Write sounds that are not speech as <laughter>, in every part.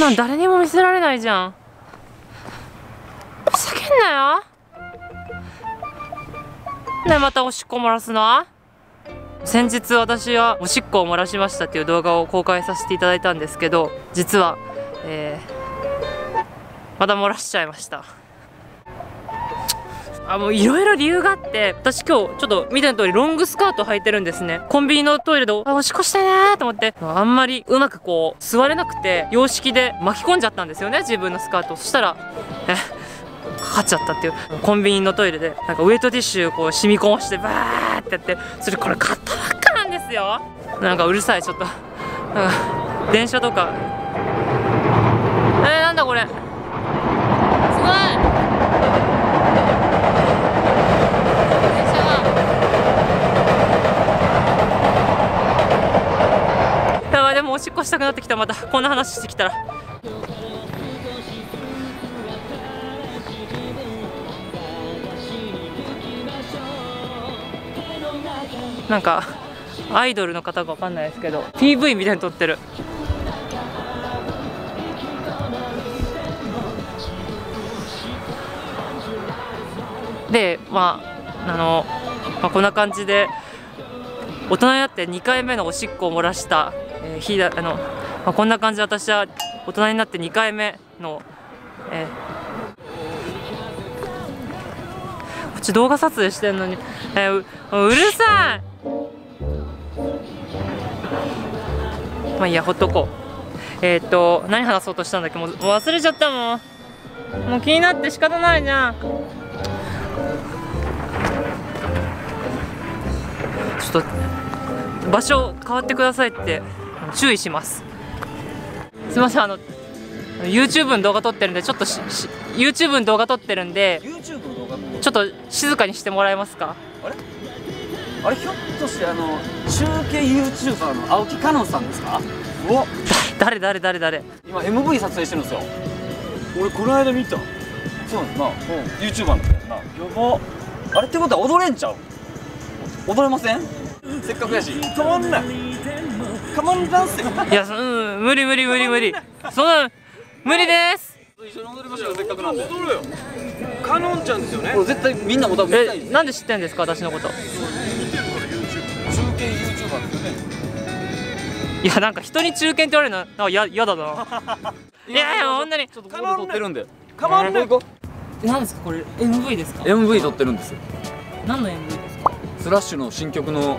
なん誰にも見せられないじゃん。ふざけんなよ。ねまたおしっこ漏らすの？先日私はおしっこを漏らしましたっていう動画を公開させていただいたんですけど実は、えー、また漏らしちゃいました。あもういろいろ理由があって私今日ちょっと見た通りロングスカート履いてるんですね。コンビニのトイレでおしっこしたいなーと思って。あんまりうまくこう座れなくて洋式で巻き込んじゃったんですよね自分のスカート。そしたらえかかっちゃったっていう。コンビニのトイレでなんかウエットティッシュこう染み込ましてバーってやってそれこれ買ったばっかなんですよ。なんかうるさいちょっと。なんか電車とかえー、なんだこれすごいやばいでしたくなってきた。またこんな話してきたら。なんかアイドルの方かわかんないですけど PV みたいに撮ってる。でまああの、まあ、こんな感じで大人になって2回目のおしっこを漏らした、えー日だあの、まあ、こんな感じで私は大人になって2回目の、えーこっち動画撮影してんのに、えーううるさい。まあいいやほっとこう。えっ、と何話そうとしたんだっけ？もう忘れちゃったもん。もう気になって仕方ないじゃんちょっと場所変わってくださいって。注意します。すいませんあの YouTube の動画撮ってるんでちょっとしし YouTube の動画撮ってるんでちょっと静かにしてもらえますか？あれ？ひょっとしてあの中継 YouTuber の青木かのんさんですか？うわ誰誰誰誰？今 MV 撮影してるんですよ。俺この間見た。そうなんです。な、YouTuber のな。やば。あれってことは踊れんちゃう？踊れません？せっかくやし。変わんないカモンダンス。いやそうん無理無理無理無理。そんな無理です。一緒に踊りましょうよせっかくなんで。踊るよカノンちゃんですよね。これ絶対みんなも多分えなんで知ってんですか私のこと？中継 YouTuber ですよね。いやなんか人に中堅って言われるのなんかややだな。<laughs> いやいやほんとに。ちょっと撮ってるんで。かまんないこ何ですかこれ MV ですか？MV 撮ってるんですよ。何の MV ですか？スラッシュの新曲の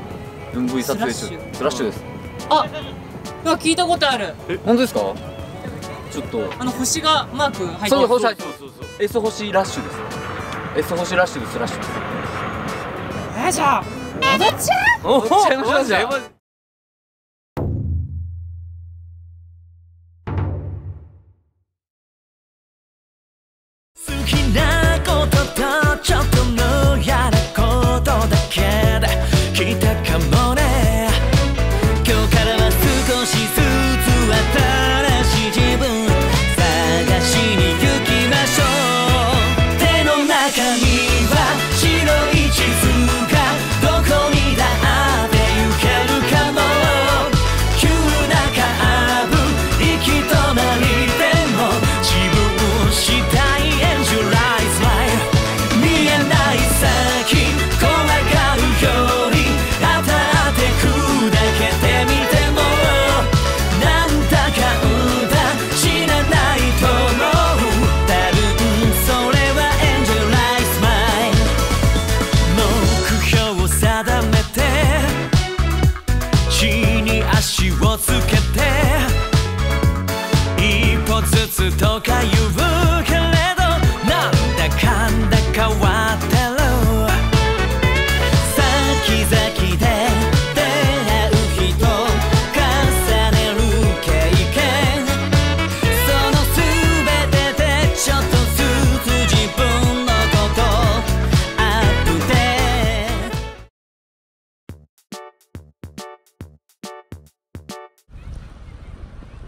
MV 撮影中。スラッシュ。スラッシュですあ聞いたことある。本当ですか？ちょっと。あの星がマーク入ってそう星る入ってます S 星ラッシュです S 星ラッシュですラッシュです。えじゃあ踊っちゃおっちゃいましょうじゃあ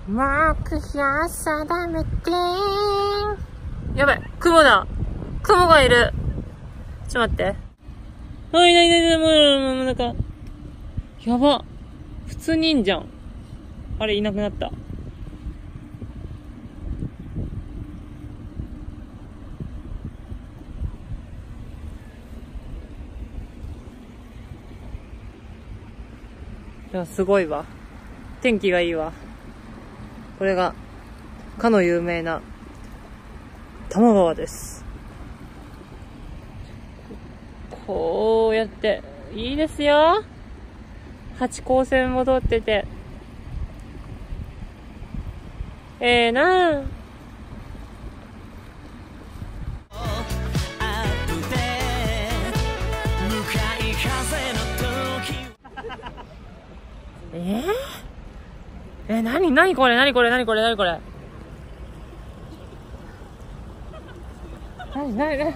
目標定めてやばい、雲だ。雲がいる。ちょっと待って。あ、いないいないいない、もう、なんか、やば。普通にいんじゃん。あれ、いなくなった。いや、すごいわ。天気がいいわ。これが、かの有名な、多摩川です。こうやって、いいですよ。八高線も通ってて。ええなあ。アップで向かい風の時 <laughs> えー、え、なになにこれなにこれなにこれなにこれ。なになになに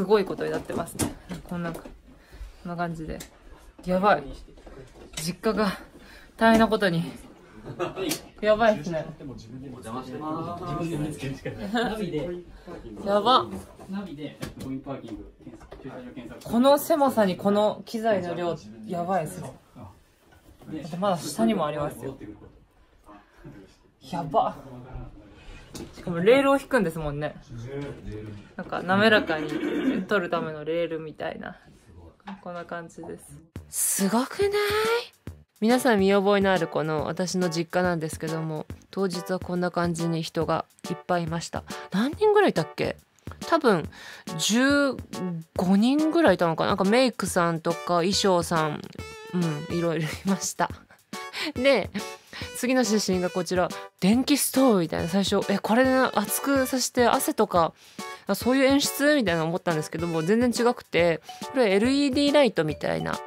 すごいことになってますね。こんな、こんな感じで。やばい。実家が大変なことに。やばいですね。やば。この狭さにこの機材の量、やばいですね。だってまだ下にもありますよ。やば。しかもレールを引くんですもんね。なんか滑らかに取るためのレールみたいな。こんな感じです。すごくない？皆さん見覚えのあるこの私の実家なんですけども、当日はこんな感じに人がいっぱいいました。何人ぐらいいたっけ？多分15人ぐらいいたのかななんかメイクさんとか衣装さんうんいろいろいましたで次の写真がこちら電気ストーブみたいな。最初えこれで熱くさせて汗とかそういう演出みたいな思ったんですけども全然違くてこれ LED ライトみたいな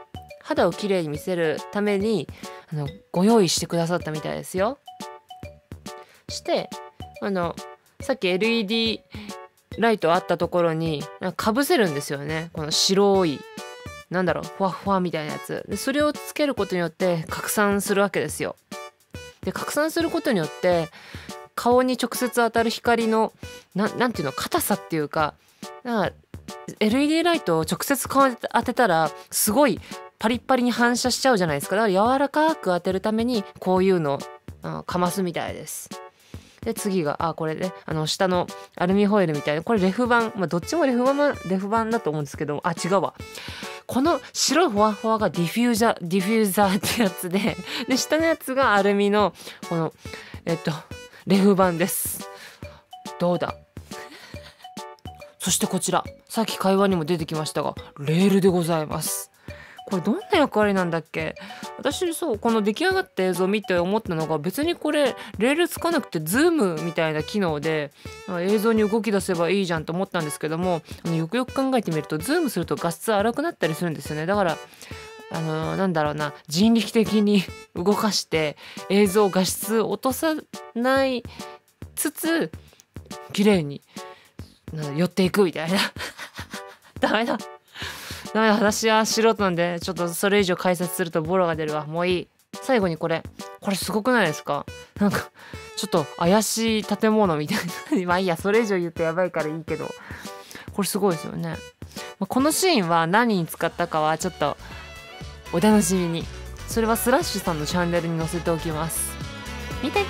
肌をきれいに見せるためにあのご用意してくださったみたいですよ。してあのさっき LED ライトあったところにかぶせるんですよね。この白いなんだろうふわふわみたいなやつ。でそれをつけることによって拡散するわけですよ。で拡散することによって顔に直接当たる光のななんていうの硬さっていうかなんか LED ライトを直接顔に当てたらすごいパリッパリに反射しちゃうじゃないですか。だから柔らかく当てるためにこういうのあかますみたいです。で次があこれねあの下のアルミホイルみたいなこれレフ板、まあ、どっちもレフ板レフ板だと思うんですけどあ違うわ。この白いふわふわがディフューザーディフューザーってやつで <laughs> で下のやつがアルミのこのえっとレフ板です。どうだ？そしてこちら。さっき会話にも出てきましたがレールでございます。これどんな役割なんだっけ？私そうこの出来上がった映像を見て思ったのが別にこれレールつかなくてズームみたいな機能で映像に動き出せばいいじゃんと思ったんですけどもあのよくよく考えてみるとズームすると画質荒くなったりするんですよね。だからあのなんだろうな人力的に動かして映像画質落とさないつつ綺麗に寄っていくみたいな。<laughs> ダメだ。私は素人なんでちょっとそれ以上解説するとボロが出るわ。もういい。最後にこれ。これすごくないですか？なんかちょっと怪しい建物みたいな。<laughs> まあいいやそれ以上言うとやばいからいいけど。これすごいですよね、まあこのシーンは何に使ったかはちょっとお楽しみに。それはスラッシュさんのチャンネルに載せておきます。見てね